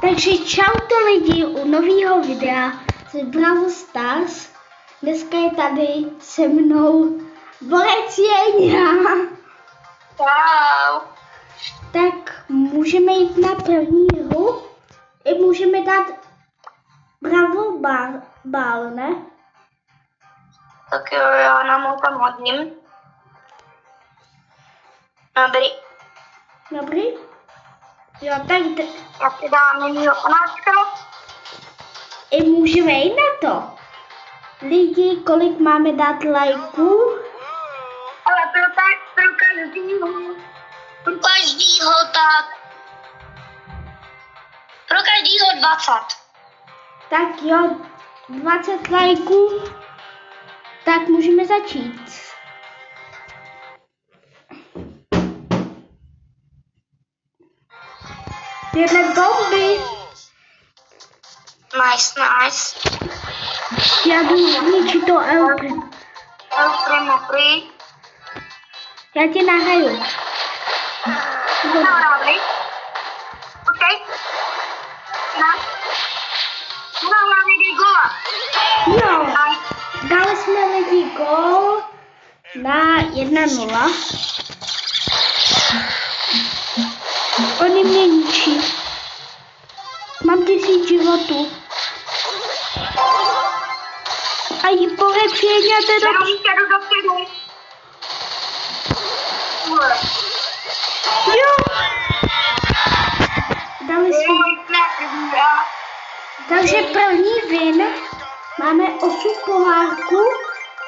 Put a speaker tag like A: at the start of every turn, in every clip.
A: Takže čaute lidi u nového videa z Brawl Stars. Dneska je tady se mnou Borec Jeňa.
B: Čau.
A: Tak můžeme jít na první hru. I můžeme dát Bravo bál, bál ne?
B: Tak jo, já nám ho tam hodím. Dobrý.
A: Dobrý? Jo, tak
B: Já si dám jinýho panáčka.
A: i můžeme jít na to. Lidi, kolik máme dát lajků?
B: Ale pro, tak, pro každýho. Pro každýho tak. Pro každýho 20.
A: Tak jo, 20 lajků. Tak můžeme začít. Tyhle bomby.
B: Nice, nice.
A: Já jdu zničit to Elpry.
B: El primo free.
A: Já tě nahraju.
B: No, dobrý. OK. Na. No, máme jde gola.
A: Jo,
B: Nice.
A: dali jsme lidi gol na 1-0. Oni mě ničí. Mám tisíc životů. A jí borec Jeňa teda...
B: Jdu dopředu.
A: Jo! Dali jsme...
B: Já.
A: Takže první vin. Máme 8 pohárků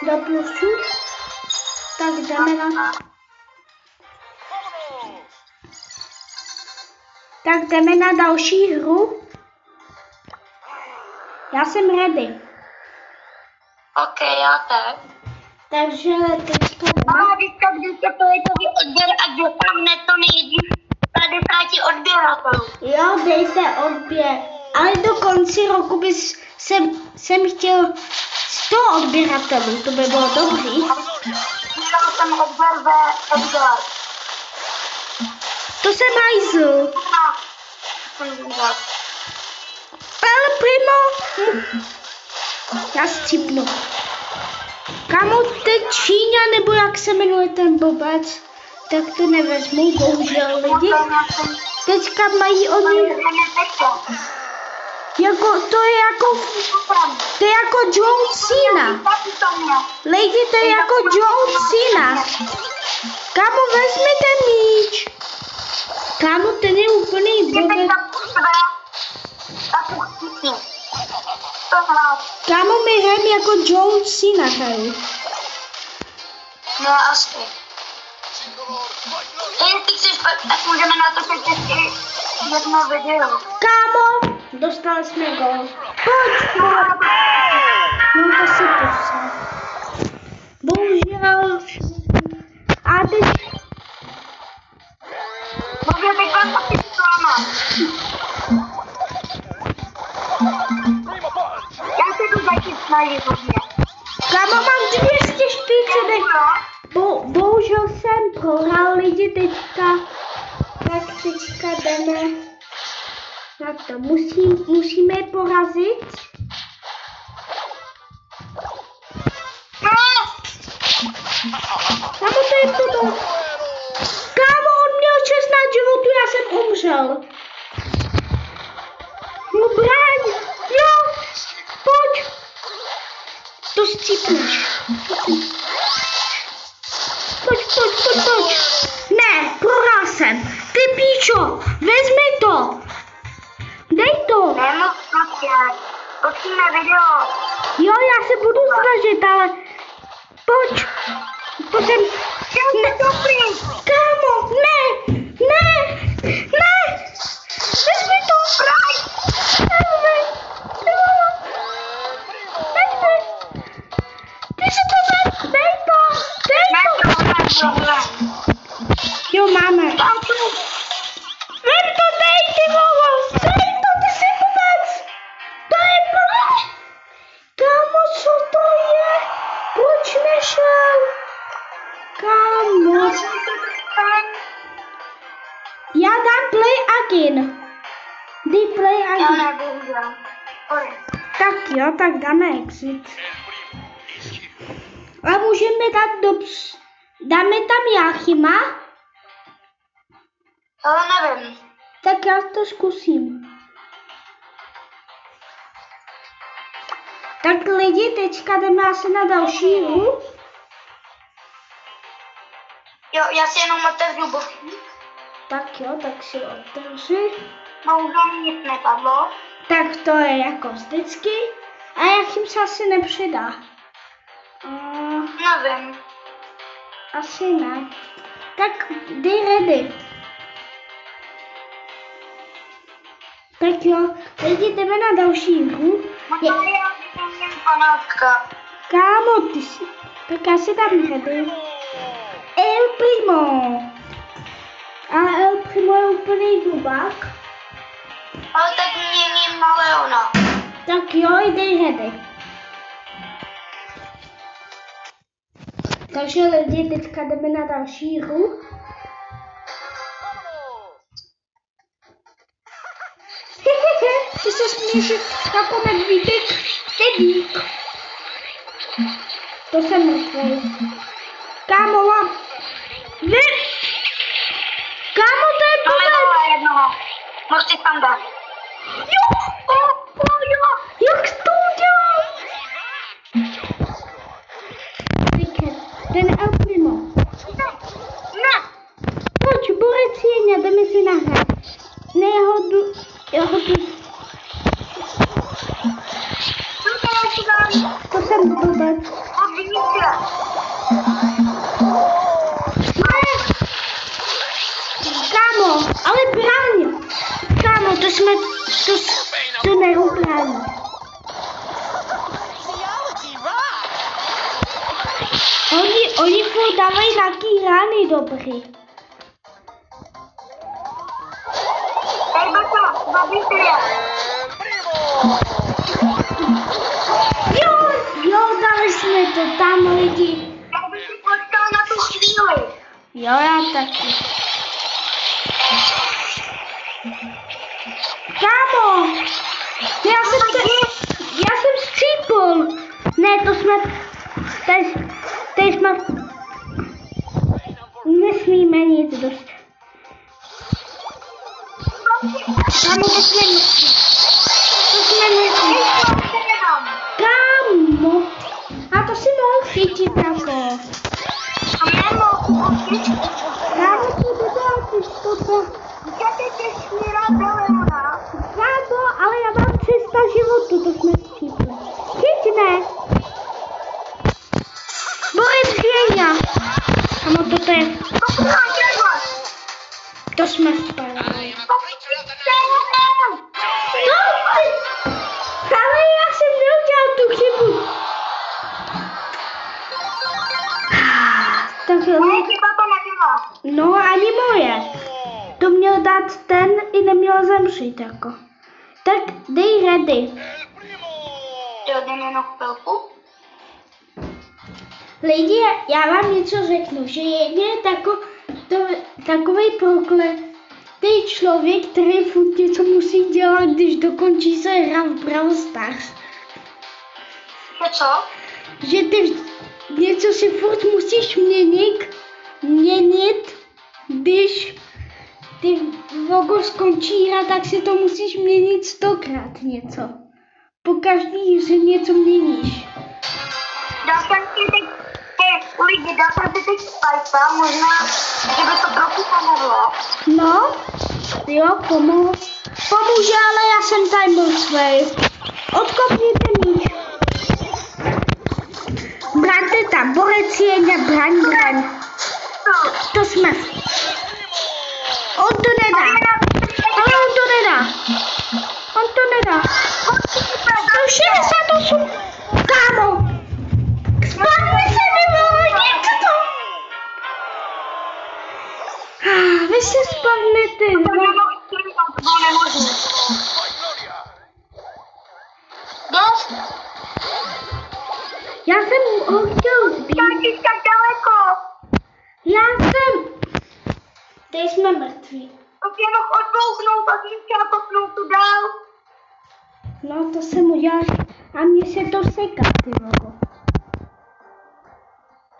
A: do plusu. Tak jdeme na... Tak jdeme na další hru. Já jsem ready.
B: OK, já tak.
A: Takže teďka
B: se to je to odběr a dosáhne to nejdřív 50 odběratelů.
A: Jo, dejte odběr. Ale do konci roku bys jsem, jsem chtěl 100 odběratelů, to by bylo dobrý.
B: Dělal jsem odběr ve odběr.
A: To jsem hajzl. Ale primo. Já scipnu. Kamo, ten Číňa, nebo jak se jmenuje ten bobec, tak to nevezmu, bohužel lidi. Teďka mají oni, jako, to je jako, to je jako John Cena. Lidi, to je jako John Cena. Kámo, vezmi ten míč. Kámo, ten je úplný blbec. Kámo, my hrajeme jako John Cena hrají.
B: No asi. Jestli chceš, pak tak můžeme natočit ještě jedno video.
A: Kámo, dostali jsme gol. Pojď. No to si posel. Jdeme na to. Musí, musíme je porazit. Kámo, to je to. Kámo, on měl 16 životů, já jsem umřel. No bráň, jo, pojď. To scípneš. Pojď, pojď, pojď. Ne, prohrál jsem. Ty píčo, vezmi to. Dej to.
B: Nemoc prostě. Točíme video.
A: Jo, já se budu snažit, ale pojď. To jsem... Ne,
B: Dobrý.
A: kámo, ne, ne, ne. Pojďme sem. Kam? Já dám
B: play again. Dej play again.
A: Tak jo, tak dáme exit. A můžeme dát do... Dáme tam Jachima?
B: Ale nevím.
A: Tak já to zkusím. Tak lidi, teďka jdeme asi na další hru.
B: Jo, já si jenom otevřu boky.
A: Tak jo, tak si otevři.
B: Bohužel nic nepadlo.
A: Tak to je jako vždycky. A Jachym se asi nepřidá. Uh,
B: Nevím.
A: asi ne. Tak dej ready. Tak jo, lidi, jdeme na další hru. Je,
B: Možná já vyměním panátka.
A: kámo, ty si, tak já si dám ready. El Primo. A El Primo je úplný dubák.
B: Ale tak měním na Leona.
A: Tak jo, dej ready. Takže lidi, teďka jdeme na další hru. Ty se směš jako medvídek Tedík. To jsem mrtvý. Kámo, mám. Ne! Kámo, to je
B: Máme
A: pohled!
B: tohle jednoho. Morty Panda.
A: Jo! Jo! Jo! Jo! Jak to udělal? Ten El Primo.
B: Ne, ne.
A: Pojď, borec Jeňa, jdeme si nahrát. Ne, jeho. Jeho
B: to
A: jsme... To, to neubrání. Oni, oni furt dávají nějaký rány dobrý. Jo, jo, dali jsme to tam lidi.
B: Já bych si počkal na tu chvíli.
A: Jo, já taky. Jsem se, já jsem skřípl. Ne, to jsme, tady, tady jsme, nesmíme nic dost. Kámo, to jsme, to jsme mrtví. Kámo, a to si mohl chytit jako.
B: A nemohu.
A: Kámo, to dodáte, to to.
B: Já teď ještě rád
A: ale já mám 300 životů, to jsme skřípli. Chyť ne. Borec Hvěňa. Kámo, toto je,
B: To má dělat.
A: to jsme spadli.
B: No,
A: No, ale já jsem neudělal tu chybu. Takže,
B: Moje chyba to nebyla.
A: no ani moje. To měl dát ten i neměl zemřít jako. Tak dej ready.
B: Jo, jdem jenom chvilku.
A: Lidi, já vám něco řeknu, že jedně je tako, to, takový prokletý člověk, který furt něco musí dělat, když dokončí se hra v Brawl Stars.
B: Že co?
A: Že ty něco si furt musíš měnit, měnit, když ty logo skončí hra, tak si to musíš měnit stokrát něco. Po každý hře něco měníš.
B: Si teď, hej, lidi, si teď Spajsa, možná, že by to trochu pomohlo.
A: No, jo, pomohl. Pomůže, ale já jsem tady mrtvej. Odkopněte míč. Braňte tam, borec je braň, braň.
B: Co?
A: To jsme. On to nedá. Ale on to nedá. On to nedá. 168. Kámo. Spadli se mi jak to? Ah, Vy se spadnete.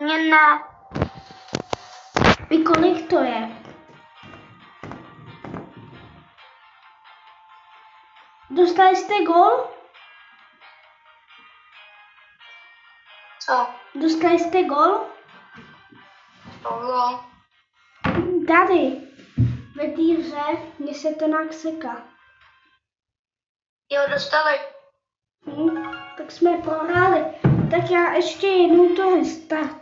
B: Ne.
A: I kolik to je? Dostali jste gol?
B: Co?
A: Dostali jste gol?
B: Jo.
A: Tady. Ve té hře mně se to nějak seká.
B: Jo, dostali.
A: Hm, tak jsme prohráli. Tak já ještě jednou to restartuju.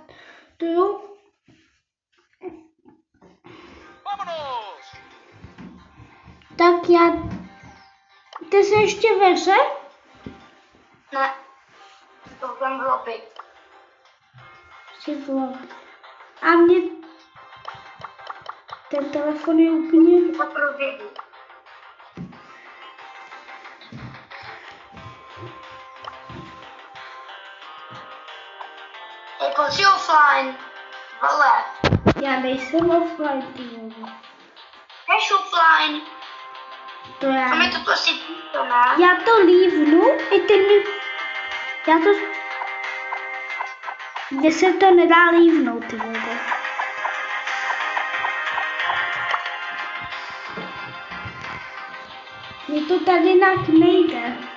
C: ¡Vámonos!
A: Tak já... Ty jsi ještě ve hře?
B: Ne. To jsem v lobby.
A: Jsi v lobby. A mě... Ten telefon je úplně...
B: To pojď si offline. Vole.
A: Já nejsem offline, ty vole.
B: Než offline.
A: To já...
B: A mi to asi píše, ne?
A: Já to lívnu, i ty mi... Já to... Mně se to nedá lívnout, ty vole. Mně to tady jinak nejde.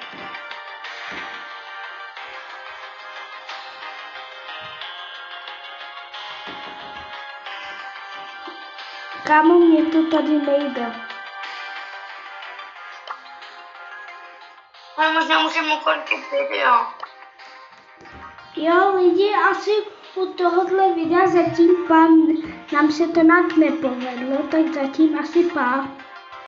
A: Kámo, mně to tady nejde.
B: Ale možná můžeme ukončit video.
A: Jo, lidi, asi u tohohle videa zatím pan, nám se to nějak nepovedlo, tak zatím asi pá.